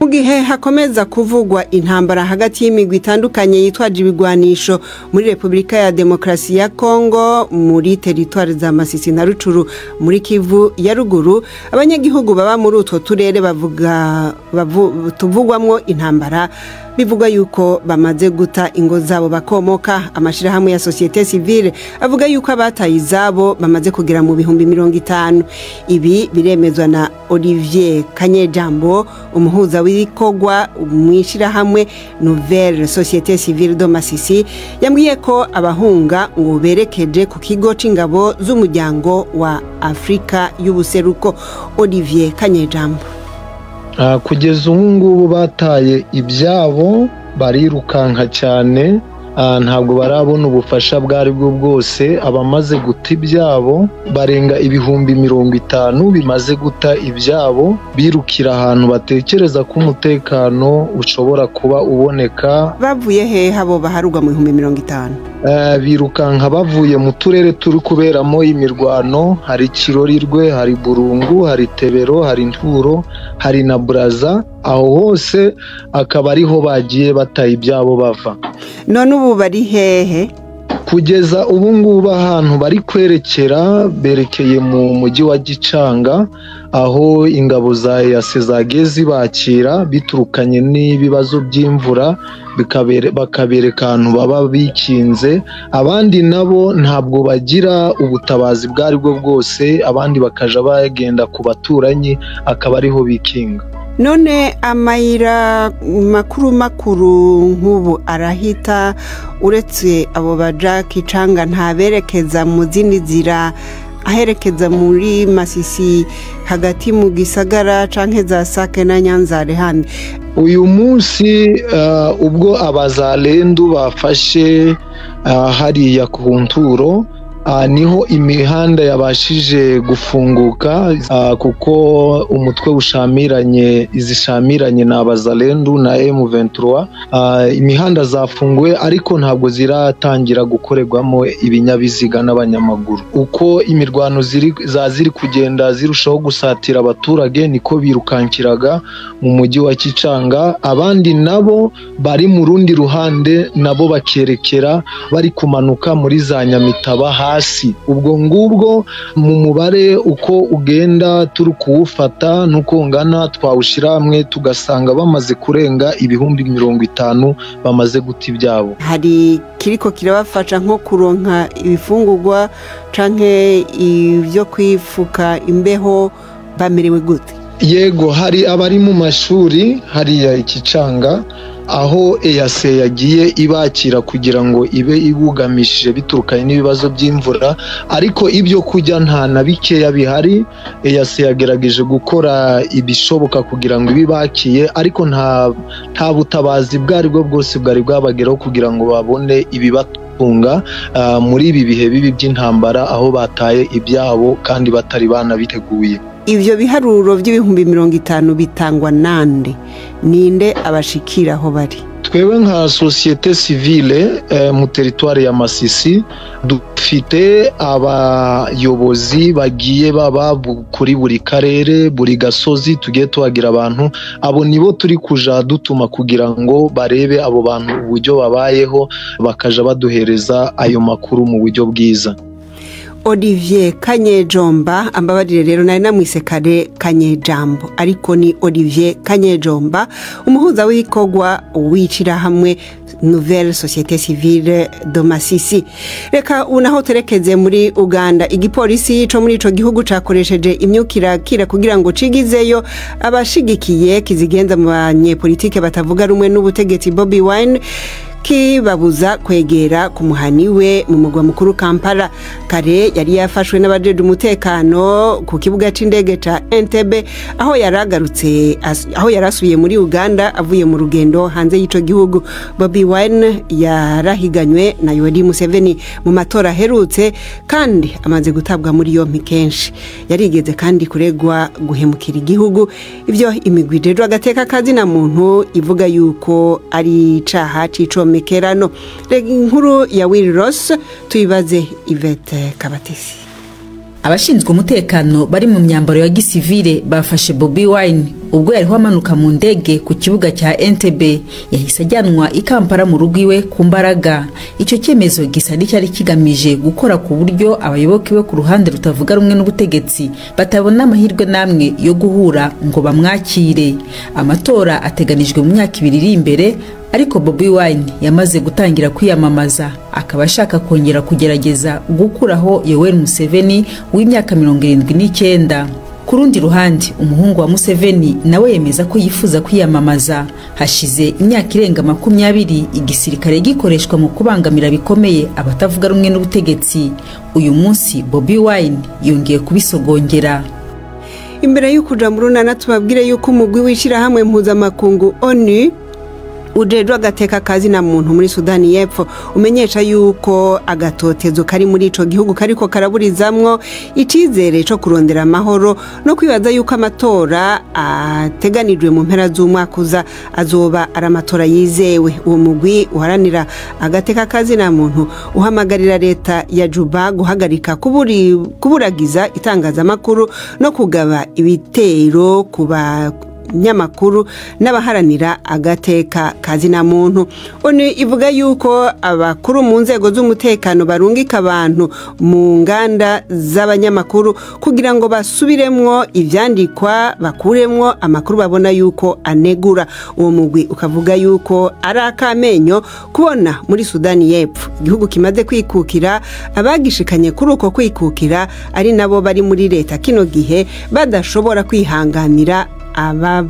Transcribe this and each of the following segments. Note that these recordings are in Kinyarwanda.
mu gihe hakomeza kuvugwa intambara hagati y'imigwi itandukanye yitwaje ibigwanisho muri repubulika ya demokarasi ya kongo muri teritwari za masisi na rucuru muri kivu ya ruguru abanyagihugu baba muri utwo turere tuvugwamwo intambara. Bivugwa yuko bamaze guta ingo zabo bakomoka. Amashyirahamwe ya sosiyete sivile avuga yuko abataye izabo bamaze kugera mu bihumbi mirongo itanu. Ibi biremezwa na olivier kanyejambo umuhuza w'ibikorwa mu ishyirahamwe nouvelle sosiyete sivile do masisi yambwiye ko abahunga ngo berekeje ku kigo c'ingabo z'umuryango wa afurika y'ubuseruko. Olivier kanyejambo. Kugeza ubu ngubu bataye ibyabo barirukanka cyane. Ah, ntabwo barabona ubufasha ubwo ari bwo bwose. Abamaze guta ibyabo barenga ibihumbi mirongo itanu bimaze guta ibyabo birukira ahantu batekereza ko umutekano ushobora kuba uboneka. Bavuye hehe abo baharugwa mu bihumbi mirongo itanu. Eh, birukanka bavuye mu turere turi kuberamo imirwano. Hari kirorirwe hari burungu hari tebero hari nturo hari na buraza. Aho hose akaba ariho bagiye bataye ibyabo bava. None ubu bari hehe? Kugeza ubu ngubu ahantu bari kwerekera berekeye mu mujyi wa gicanga aho ingabo za yase zagiye zibakira biturukanye n'ibibazo by'imvura bakabereka ahantu baba bikinze abandi nabo ntabwo bagira ubutabazi ubwo ari bwo bwose abandi bakaja bagenda ku baturanyi akaba ariho bikinga. None amayira makuru makuru nk'ubu arahita uretse abo baja kicanga ntaberekeza mu zindi nzira aherekeza muri masisi hagati mu gisagara canke za sake na nyanzare handi. Uyu munsi eh, ubwo abazalendu bafashe eh, hariya ku nturo ni ho imihanda yabashije gufunguka. Ah, kuko umutwe ushamiranye izishamiranye na abazalendu na M23. Ah, imihanda zafunguwe ariko ntabwo ziratangira gukorerwamo ibinyabiziga n'abanyamaguru. Uko imirwano za ziri kugenda zirushaho gusatira abaturage niko birukankiraga mu mujyi wa Kicanga abandi nabo bari mu rundi ruhande nabo bakerekera bari kumanuka muri za Nyamitaba hasi. Ubwo ngubwo mu mubare uko ugenda turi kuwufata n'uko ungana twawushyira hamwe tugasanga bamaze kurenga ibihumbi mirongo itanu bamaze guta ibyabo. Hari kiriko kirabafasha nko kuronka ibifungurwa canke ibyo kwifuka imbeho bamerewe gute? Yego hari abari mu mashuri hariya ikicanga aho eyase yagiye ibakira kugira ngo ibe ibugamishije biturukanye n'ibibazo by'imvura ariko ibyo kurya nta na bikeya bihari eyase yagerageje gukora ibishoboka kugira ngo ibibakiye ariko nta nta butabazi ubwo ari bwo bwose bwari bwabageraho kugira ngo babone ibibatunga ah, muri ibi bihe bibi by'intambara aho bataye ibyabo kandi batari banabiteguye. Ivyo biharuro by'ibihumbi mirongo itanu bitangwa nande? Ninde abashikira aho bari? Twebwe nka sosiyete sivile eh, mu teritwari ya masisi dufite abayobozi bagiye baba kuri buri karere buri gasozi tugiye tuhagira abantu. Abo nibo turi kuja dutuma kugira ngo barebe abo bantu uburyo babayeho bakaja baduhereza ayo makuru mu buryo bwiza. Olivier kanyejomba ambabarire rero nari namwise kare kanyejambo. Ariko ni olivier kanyejomba umuhuza w'ibikorwa w'ishyirahamwe nouvelle société civile de masisi reka ubu naho terekeze muri uganda. Igipolisi co muri ico gihugu cakoresheje imyukirakira kugira ngo cigizeyo abashigikiye kizigenza mu banyepolitike batavuga rumwe n'ubutegetsi bobi wine. Kibabuza kwegera ku muhani we mu mugwa mukuru kampala. Kare yari yafashwe n'abajeje umutekano ku kibuga c'indege ca entebe aho yari agarutse aho yari asubiye muri uganda avuye mu rugendo hanze y'ico gihugu. Bobi wine yarahiganywe na yoweri museveni mu matora aherutse kandi amaze gutabwa muri yompi kenshi. Yarigeze kandi kuregwa guhemukira igihugu. Ibyo imigwi ijejwe agateka kazina muntu ivuga yuko ari icaha c'icomekerano rega inkuru ya will ross tuyibaze ivete kabatesi abashinzwe umutekano bari mu myambaro ya gisivile bafashe bobi wine. Ubwo yariho amanuka mu ndege ku kibuga cya entebbe yahise ajyanwa i kampala mu rugo iwe ku mbaraga. Icyo cyemezo gisa n'icyari kigamije gukora ku buryo abayoboke be ku ruhande rutavuga rumwe n'ubutegetsi batabona amahirwe n'amwe yo guhura ngo bamwakire. Amatora ateganijwe mu myaka ibiri iri imbere ariko bobi wine yamaze gutangira kwiyamamaza. Akaba ashaka kongera kugerageza gukuraho yoweri museveni w'imyaka mirongo irindwi n'icyenda. Ku rundi ruhande umuhungu wa museveni nawe yemeza ko yifuza kwiyamamaza. Hashize imyaka irenga makumyabiri igisirikare gikoreshwa mu kubangamira bikomeye abatavuga rumwe n'ubutegetsi. Uyu munsi bobi wine yongeye kubisogongera. Imbere y'ukuja mu runana tubabwire yuko umugwi w'ishyirahamwe mpuzamakungu onu ujejwe agateka kazi na muntu muri sudani y'epfo umenyesha yuko agatotezo kari muri ico gihugu kariko karaburizamwo icizere co kurondera amahoro no kwibaza yuko amatora ateganijwe mu mpera z'umwaka uza azoba ari amatora yizewe. Uwo mugwi uharanira agateka kazi na muntu uhamagarira leta ya juba guhagarika kuburagiza itangazamakuru no kugaba ibitero kuba nyamakuru n'abaharanira agateka kazina muntu onu ivuga yuko abakuru mu nzego z'umutekano barungika abantu mu nganda z'abanyamakuru kugira ngo basubiremwo ivyandikwa bakuremwo amakuru babona yuko anegura. Uwo mugwi ukavuga yuko ari akamenyo kubona muri sudani y'epfo. Igihugu kimaze kwikukira abagishikanye kuri uko kwikukira ari nabo bari muri leta kino gihe badashobora kwihanganira aba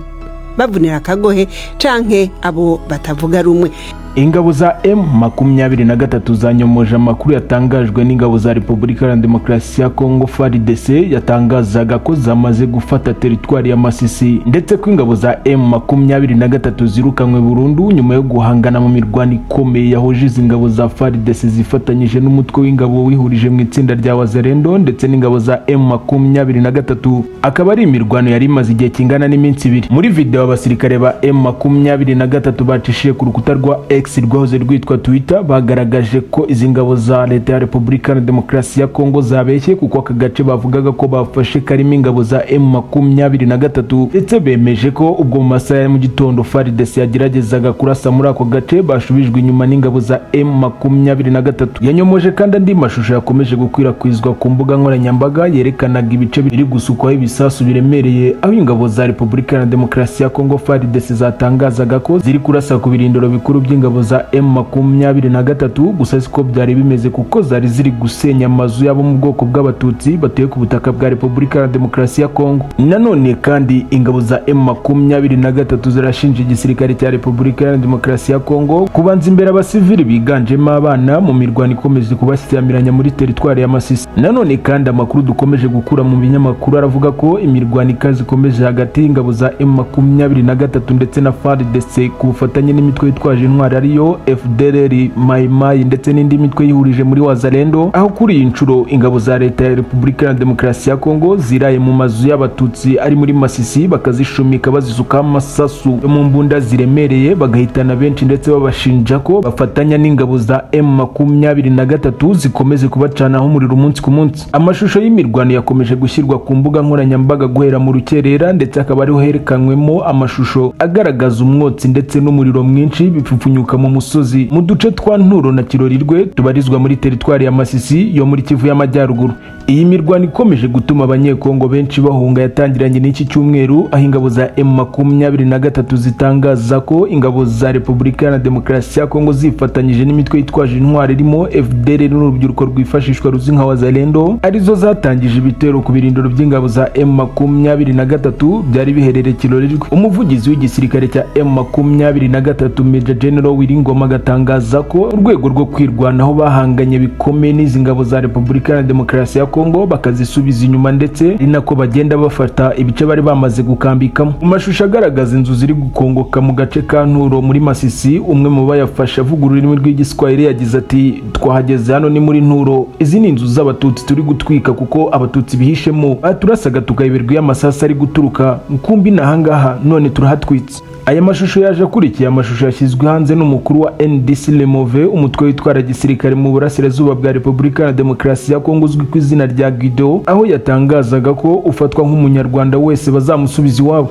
bavunira akagohe canke abo batavuga rumwe. Ingabo za m makumyabiri na gatatu zanyomoje amakuru yatangajwe n'ingabo za repubulika ya demokarasi ya kongo frdc yatangazaga ko zamaze gufata teritwari ya masisi. Ndetse ko ingabo za m makumyabiri na gatatu zirukanywe burundu nyuma yo guhangana mu mirwano ikomeye yahuje izi ngabo za frdc zifatanyije n'umutwe w'ingabo wihurije mu itsinda rya wazarendo ndetse n'ingabo za m makumyabiri na gatatu. Akaba ari imirwano yari imaze igihe kingana n'iminsi ibiri. Muri video abasirikare ba m makumyabiri na gatatu bacishije ku rukuta rwa X rwahoze rwitwa Twitter bagaragaje ko izi ngabo za leta ya Repubulika ya Demokarasi ya Kongo zabeshye kuko aka gace bavugaga ko bafashe karimo ingabo za M23 ndetse bemeje ko ubwo mu masaha ya mu gitondo FARDC yageragezaga kurasa muri ako gace bashubijwe inyuma n'ingabo za M23 yanyomoje kandi andi mashusho yakomeje gukwirakwizwa ku mbuga nkoranyambaga yerekanaga ibice biri gusukwaho ibisasu biremereye aho ingabo za Repubulika ya Demokarasi ya Kongo FARDC zatangazaga ko ziri kurasa ku birindiro bikuru by'ingabo za M23 gusa siko byari bimeze kuko zari ziri gusenya amazu yabo mu bwoko bw'abatutsi batuye ku butaka bwa Repubulika ya Demokarasi ya Kongo. Nanone kandi ingabo za M23 zirashinja igisirikare cya Repubulika ya Demokarasi ya Kongo kubanza imbere abasivili biganjemo abana mu mirwano ikomeje kubashyamiranya muri teritwari ya Masisi. Nanone kandi amakuru dukomeje gukura mu binyamakuru aravuga ko imirwano ikaze ikomeje hagati y'ingabo za M23 ndetse na FARDC ku bufatanye n'imitwe yitwaje intwari ariyo FDLR Maimai ndetse n'indi mitwe yihurije muri Wazalendo aho kuri iyi nshuro ingabo za leta ya Repubulika ya Demokarasi ya Kongo ziraye mu mazu y'abatutsi ari muri Masisi bakazishumika bazisukaho amasasu. Mu mbunda ziremereye bagahitana benshi ndetse babashinja ko bafatanya n'ingabo za M23 zikomeze kubacanaho umuriro umunsi ku munsi. Amashusho y'imirwano yakomeje gushyirwa ku mbuga nkoranyambaga guhera mu rukerera ndetse akaba ariho herekanywemo amashusho agaragaza umwotsi ndetse n'umuriro mwinshi bipfupfunyuka mu musozi mu duce twa nturo na kirorirwe tubarizwa muri teritwari ya masisi yo muri kivu y'amajyaruguru. Iyi mirwano ikomeje gutuma abanyekongo benshi bahunga yatangiranye n'iki cyumweru aho ingabo za M23 zitangaza ko ingabo za Repubulika ya Demokarasi ya Kongo zifatanyije n'imitwe yitwaje intwari irimo FDLR n'urubyiruko rwifashishwa ruzi nka Wazalendo ari zo zatangije ibitero ku birindiro by'ingabo za M23 byari biherereye kirorirwe umuvugizi w'igisirikare cya M23 Major General Wiringoma agatangaza ko urwego rwo kwirwanaho bahanganye bikomeye n'izi ngabo za Repubulika ya Demokarasi ya Kongo bakazisubiza inyuma ndetse ari nako bagenda bafata ibice bari bamaze gukambikamo. Mu mashusho agaragaza inzu ziri gukongoka mu gace ka Nturo muri Masisi umwe mu bayafashe avuga ururimi rw'igiswahili yagize ati twahageze hano ni muri Nturo izi ni inzu z'abatutsi turi gutwika kuko abatutsi bihishemo baturasaga tukayoberwa iyo amasasu ari guturuka. Nkumbi nahangaha none turahatwitse. Aya mashusho yaje akurikiye amashusho yashyizwe hanze n'umukuru wa NDC Lemove umutwe witwara gisirikare mu burasirazuba bwa Repubulika ya Demokarasi ya Kongo uzwi ku izina rya Guido aho yatangazaga ko ufatwa nk'umunyarwanda wese bazamusubiza iwabo.